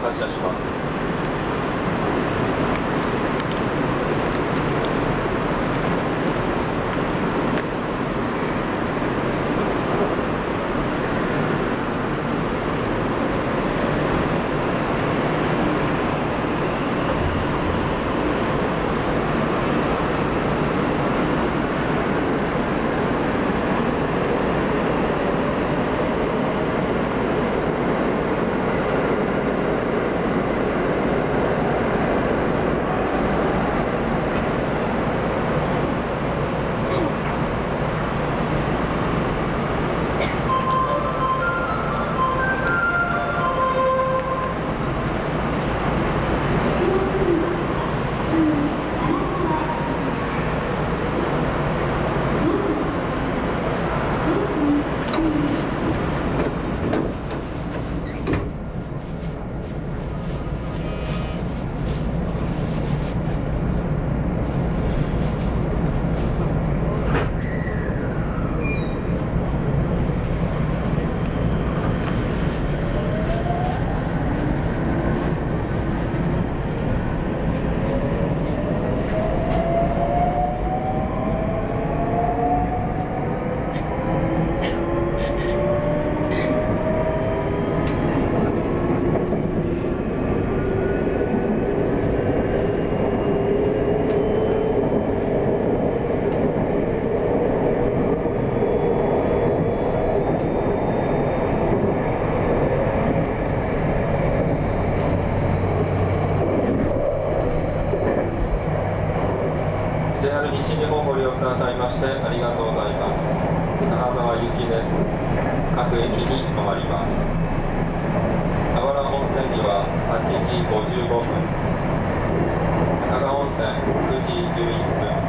発車します。西日本ご利用くださいましてありがとうございます。高沢行きです。各駅に止まります。田原本線には8時55分。高尾温泉9時11分。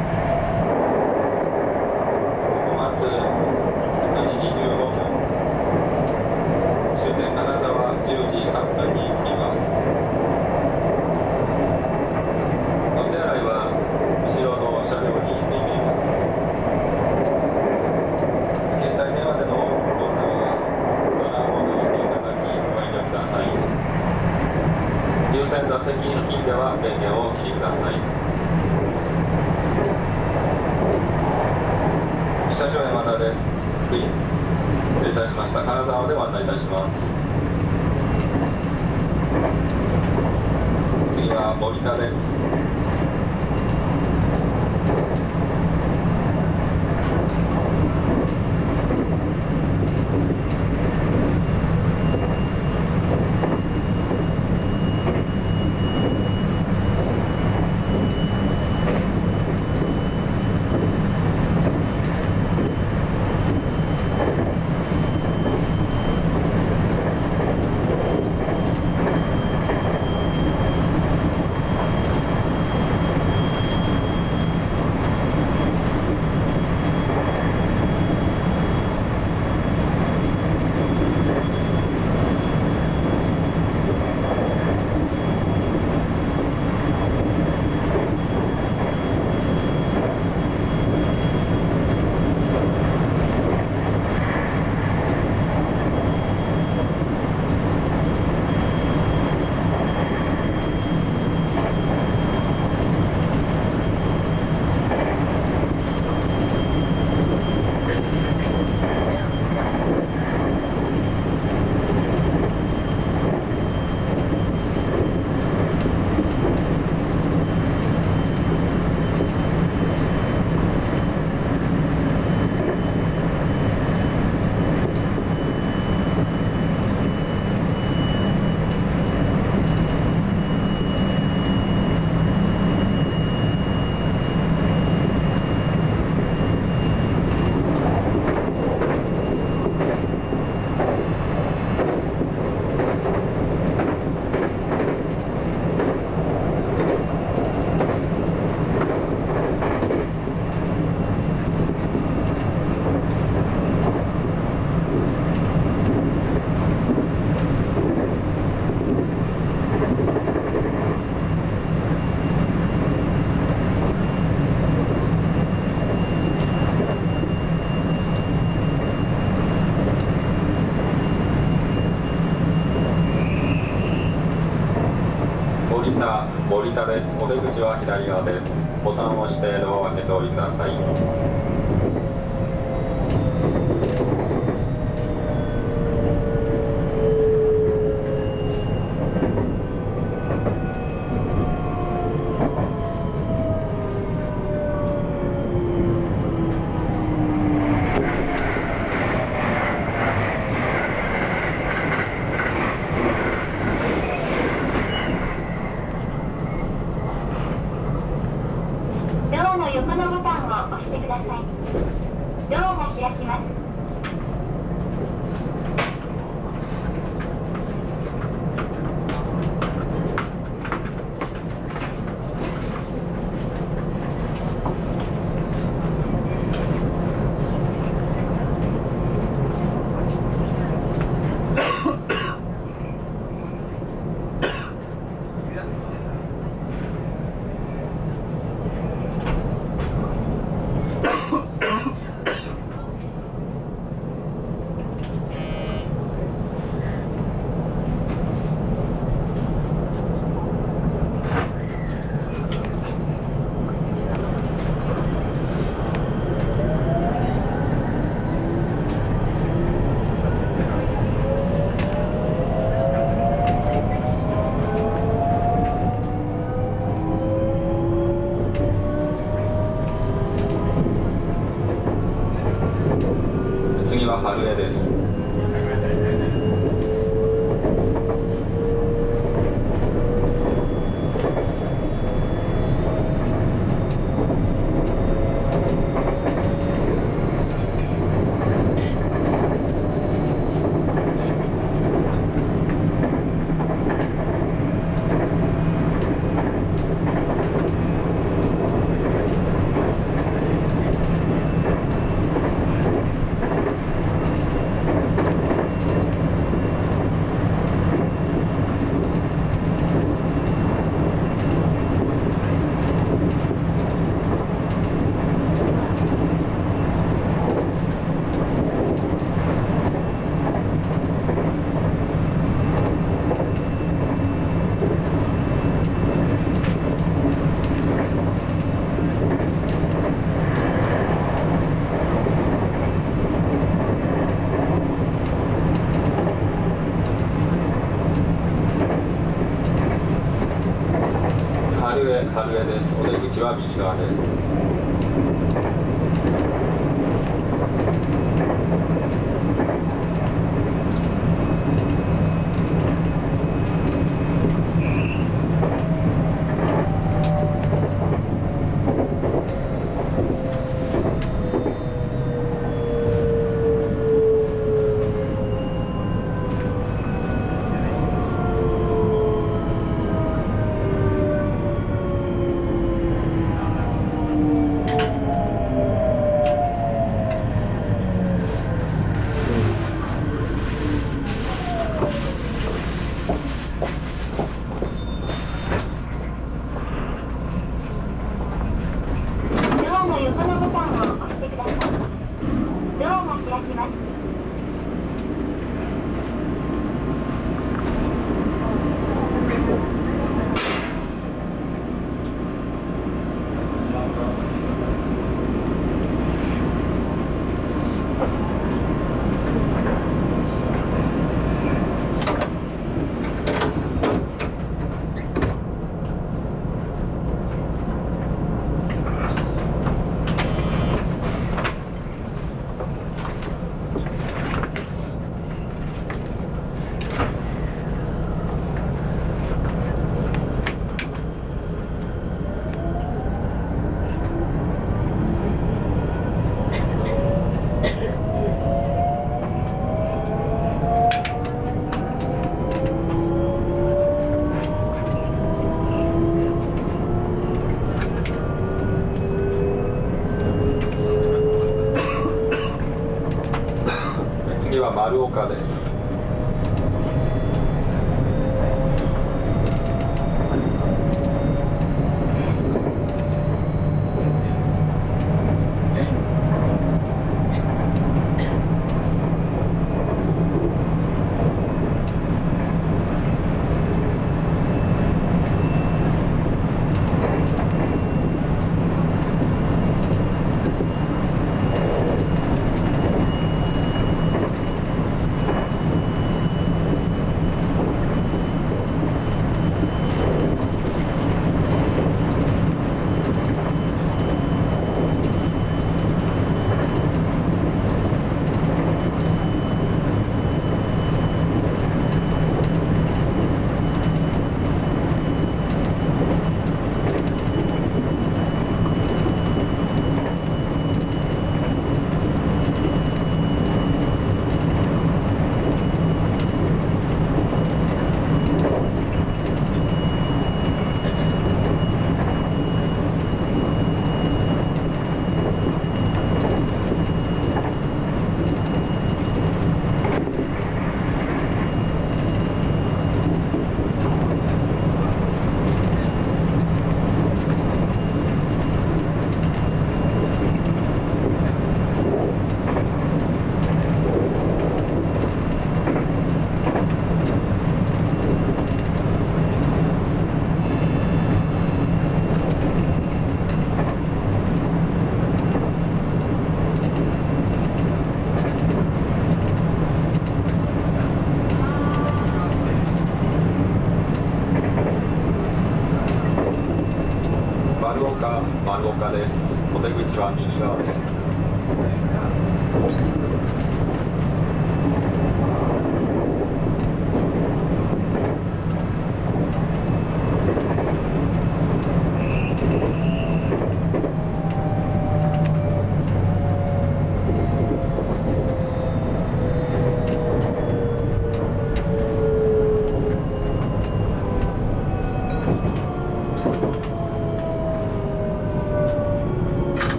席付近では電源を切りください。車掌山田です。失礼いたしました。金沢でご案内いたします。次は森田です。田です。お出口は左側です。ボタンを押してドアを開けておりください。春江です。お出口は右側です。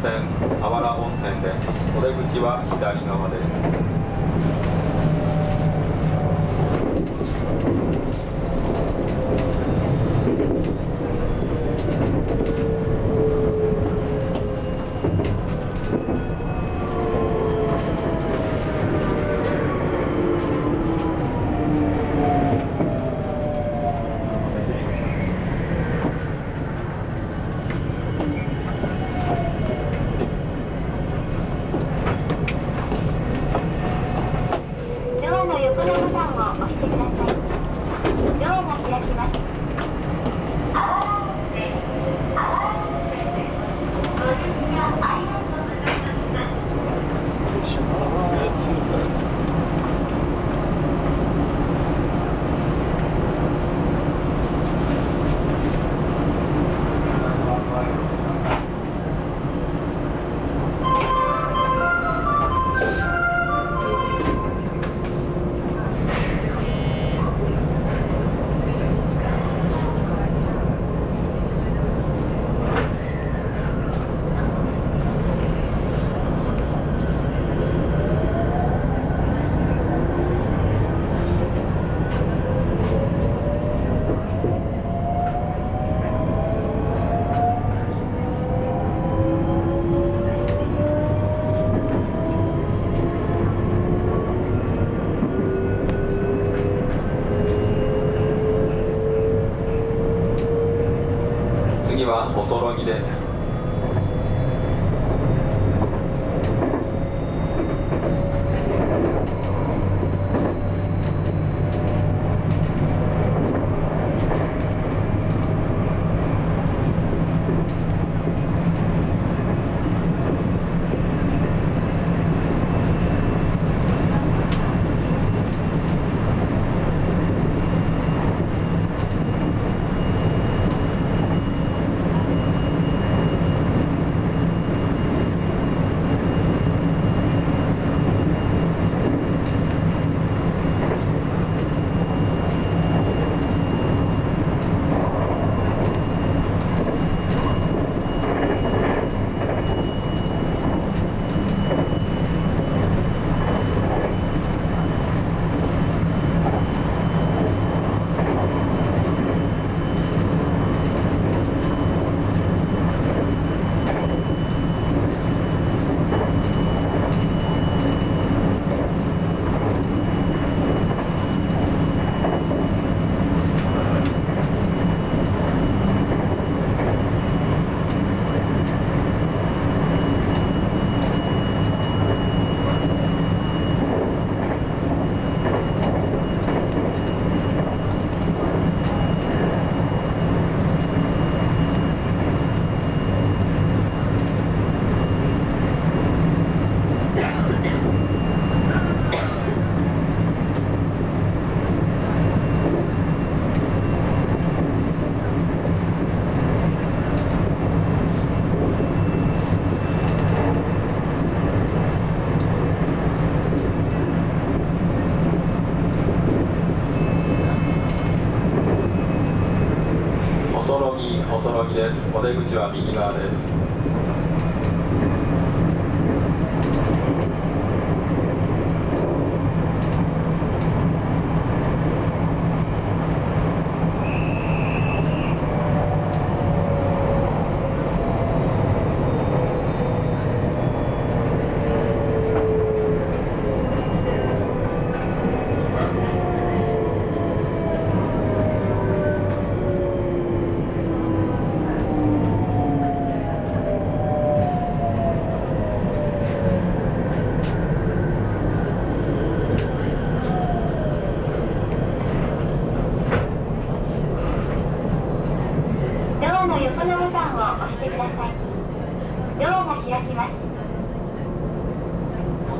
線あわら温泉ですお出口は左側です。横のボタ出口は右。